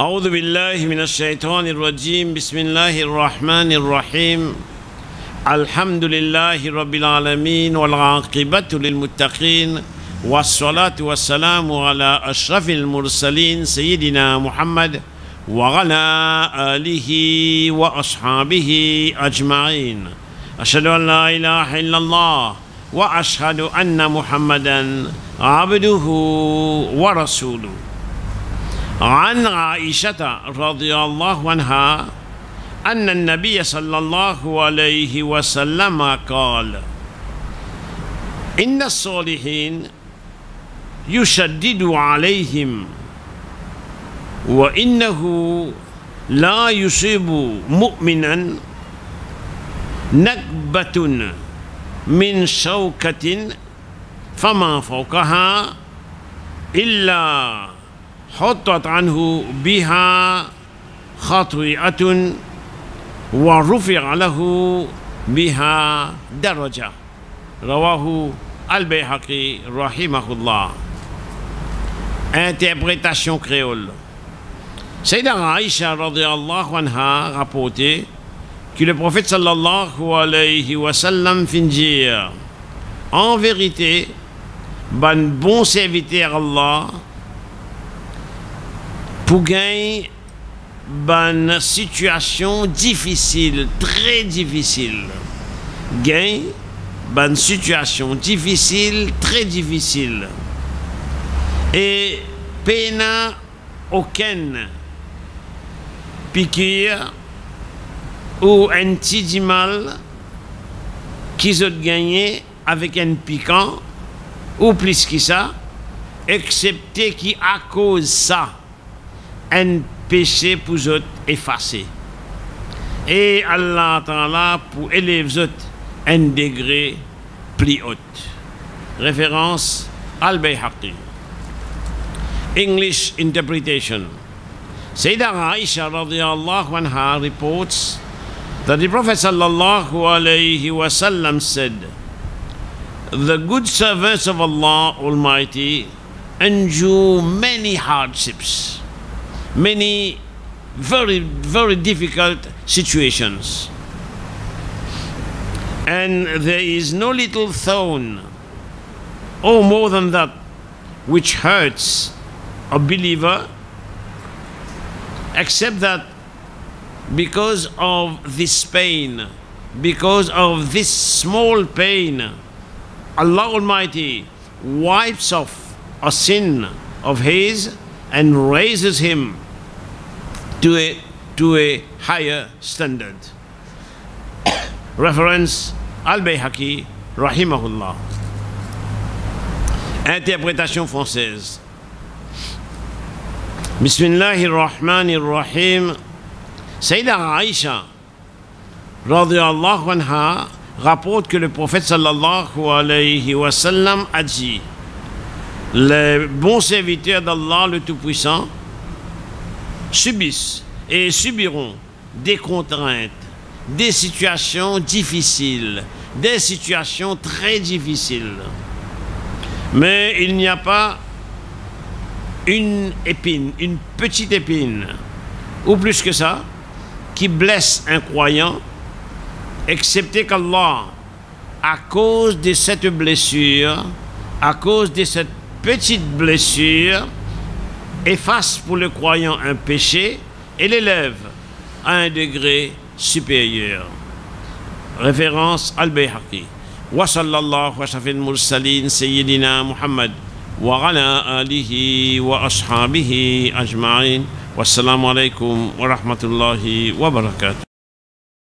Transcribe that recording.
أعوذ بالله من الشيطان الرجيم. بسم الله الرحمن الرحيم. الحمد لله رب العالمين والعاقبة للمتقين والصلاة والسلام على أشرف المرسلين سيدنا محمد وعلى آله وأصحابه أجمعين. أشهد أن لا إله إلا الله وأشهد أن محمدا عبده ورسوله. عن عائشة رضي الله عنها أن النبي صلى الله عليه وسلم قال إن الصالحين يشدد عليهم وإنه لا يصيب مؤمنا نكبة من شوكة فما فوقها إلا حطت عنه بها خطيئة ورفع له بها درجة رواه البيهقي رحمه الله Interprétation créole. Sayyidina Aïcha radiallahu anha rapporté que le prophète sallallahu alayhi wa sallam fin dire En vérité, ban bon serviteur Allah pour gagner une situation difficile, très difficile. Gain, une situation difficile, très difficile. Et peine aucune piqûre ou un petit mal qu'ils ont gagné avec un piquant ou plus que ça, excepté qui à cause ça un péché pour eux. Et Allah Ta'ala pour élever eux un degré plus haut. Référence Al-Bayhaqi. English interpretation. Sayyidina Aisha radiallahu anha reports that the Prophet sallallahu alayhi wasallam said, The good servants of Allah Almighty endure many hardships many very, very difficult situations. And there is no little thorn, or more than that, which hurts a believer, except that because of this pain, because of this small pain, Allah Almighty wipes off a sin of His and raises him to a, to a higher standard. Reference Al-Bayhaqi, Rahimahullah. Interprétation française. Bismillahir Rahmanir Rahim. Sayyida Aïcha, radiallahu anha, rapporte que le prophète sallallahu alayhi wa sallam a dit les bons serviteurs d'Allah le Tout-Puissant subissent et subiront des contraintes, des situations difficiles, des situations très difficiles. Mais il n'y a pas une épine, une petite épine, ou plus que ça, qui blesse un croyant, excepté qu'Allah, à cause de cette blessure, à cause de cette petite blessure efface pour le croyant un péché et l'élève à un degré supérieur. Référence Al-Bayhaqi. Wa sallallahu wa shafil mursalin sayyidina Muhammad wa ala alihi wa ashabihi ajma'in. Wassalamu alaikum wa rahmatullahi wa barakatuh.